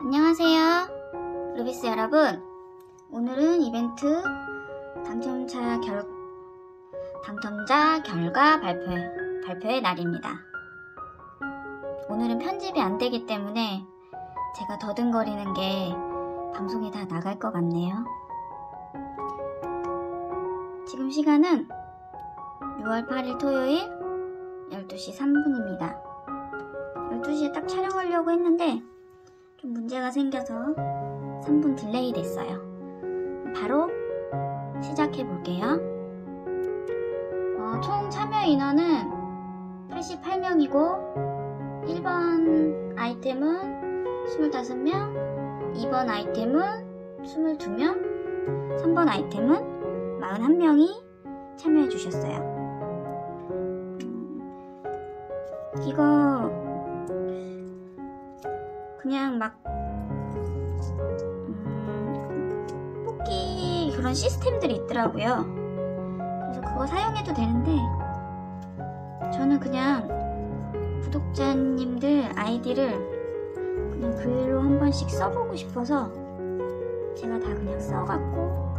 안녕하세요. 루비스 여러분. 오늘은 이벤트 당첨자 결, 당첨자 결과 발표, 발표의 날입니다. 오늘은 편집이 안 되기 때문에 제가 더듬거리는 게 방송에 다 나갈 것 같네요. 지금 시간은 6월 8일 토요일 12시 3분입니다. 12시에 딱 촬영하려고 했는데 좀 문제가 생겨서 3분 delay 됐어요. 바로 시작해 볼게요. 어, 총 참여 인원은 88명이고 1번 아이템은 25명, 2번 아이템은 22명, 3번 아이템은 41명이 참여해 주셨어요. 음, 이거 그냥 막 음, 뽑기 그런 시스템들이 있더라고요. 그래서 그거 사용해도 되는데 저는 그냥 구독자님들 아이디를 그냥 글로 한 번씩 써보고 싶어서 제가 다 그냥 써갖고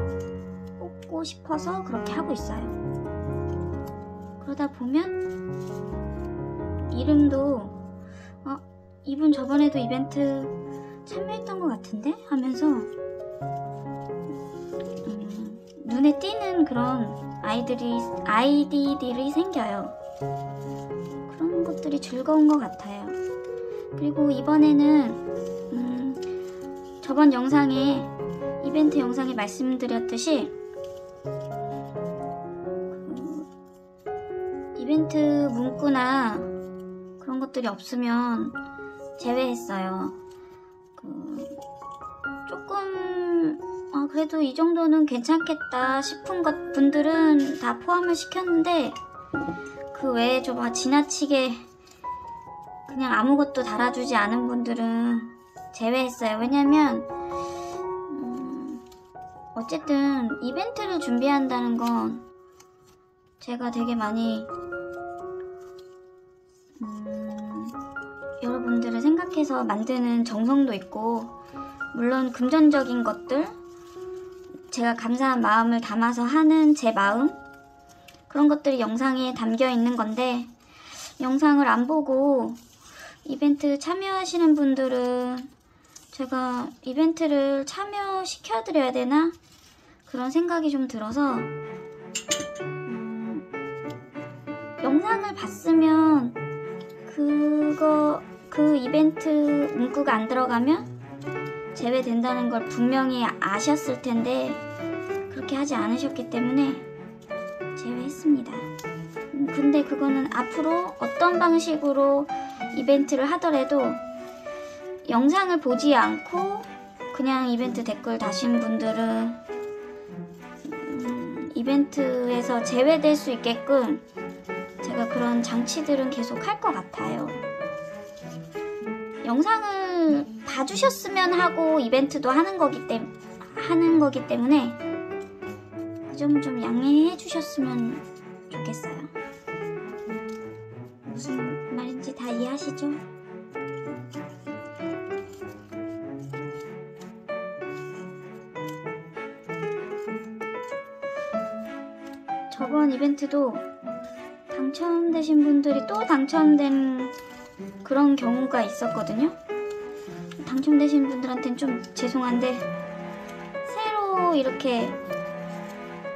뽑고 싶어서 그렇게 하고 있어요. 그러다 보면 이름도 어, 이분 저번에도 이벤트 참여했던 것 같은데 하면서 음, 눈에 띄는 그런 아이들이 아이디들이 생겨요. 그런 것들이 즐거운 것 같아요. 그리고 이번에는 음, 저번 영상에 이벤트 영상에 말씀드렸듯이 그 이벤트 문구나 그런 것들이 없으면 제외했어요. 그 조금 아, 그래도 이 정도는 괜찮겠다 싶은 것 분들은 다 포함을 시켰는데 그 외에 좀 아, 지나치게 그냥 아무것도 달아주지 않은 분들은 제외했어요. 왜냐면 음, 어쨌든 이벤트를 준비한다는 건 제가 되게 많이 생각해서 만드는 정성도 있고 물론 금전적인 것들 제가 감사한 마음을 담아서 하는 제 마음 그런 것들이 영상에 담겨 있는 건데 영상을 안 보고 이벤트 참여하시는 분들은 제가 이벤트를 참여시켜 드려야 되나? 그런 생각이 좀 들어서 음, 영상을 봤으면 그거 그 이벤트 문구가 안 들어가면 제외된다는 걸 분명히 아셨을 텐데 그렇게 하지 않으셨기 때문에 제외했습니다. 음, 근데 그거는 앞으로 어떤 방식으로 이벤트를 하더라도 영상을 보지 않고 그냥 이벤트 댓글 다신 분들은 음, 이벤트에서 제외될 수 있게끔 제가 그런 장치들은 계속 할 것 같아요. 영상을 봐주셨으면 하고 이벤트도 하는 거기 때 하는 거기 때문에 그 점 좀 양해해 주셨으면 좋겠어요. 무슨 말인지 다 이해하시죠? 저번 이벤트도 당첨되신 분들이 또 당첨된 그런 경우가 있었거든요. 당첨되신 분들한테는 좀 죄송한데 새로 이렇게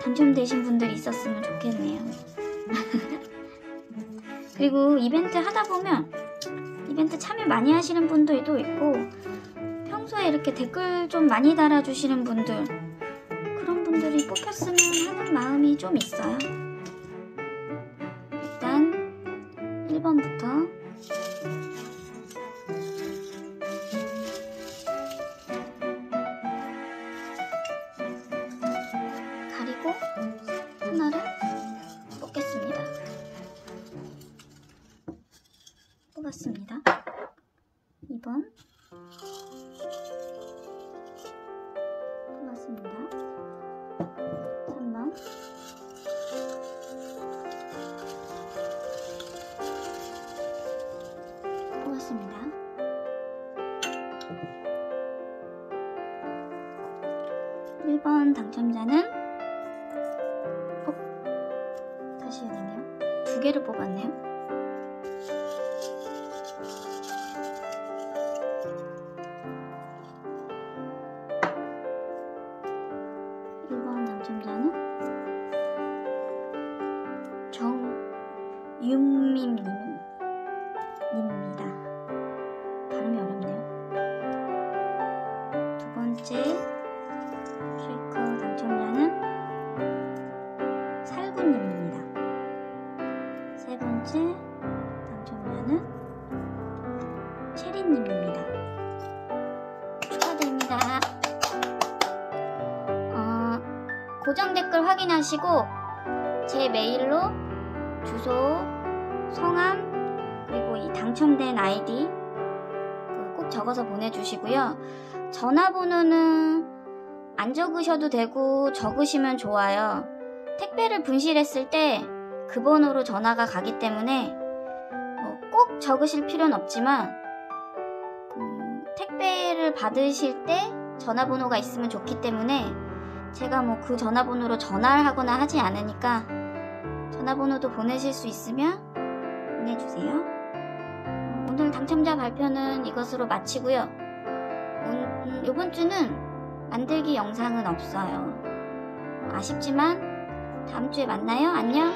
당첨되신 분들이 있었으면 좋겠네요. 그리고 이벤트 하다 보면 이벤트 참여 많이 하시는 분들도 있고 평소에 이렇게 댓글 좀 많이 달아주시는 분들 그런 분들이 뽑혔으면 하는 마음이 좀 있어요. 일단 1번부터 가리고 하나를 뽑겠습니다. 뽑았습니다. 2번 뽑았습니다. 1번 당첨자는 어? 다시 해야 되네요. 두 개를 뽑았네요. 세 번째 당첨자는 체리님입니다. 축하드립니다. 어, 고정 댓글 확인하시고 제 메일로 주소, 성함, 그리고 이 당첨된 아이디 그꼭 적어서 보내주시고요. 전화번호는 안 적으셔도 되고 적으시면 좋아요. 택배를 분실했을 때 그 번호로 전화가 가기 때문에 뭐꼭 적으실 필요는 없지만 음, 택배를 받으실 때 전화번호가 있으면 좋기 때문에 제가 뭐 그 전화번호로 전화를 하거나 하지 않으니까 전화번호도 보내실 수 있으면 보내주세요. 음, 오늘 당첨자 발표는 이것으로 마치고요. 음, 이번 주는 만들기 영상은 없어요. 아쉽지만 다음 주에 만나요. 안녕.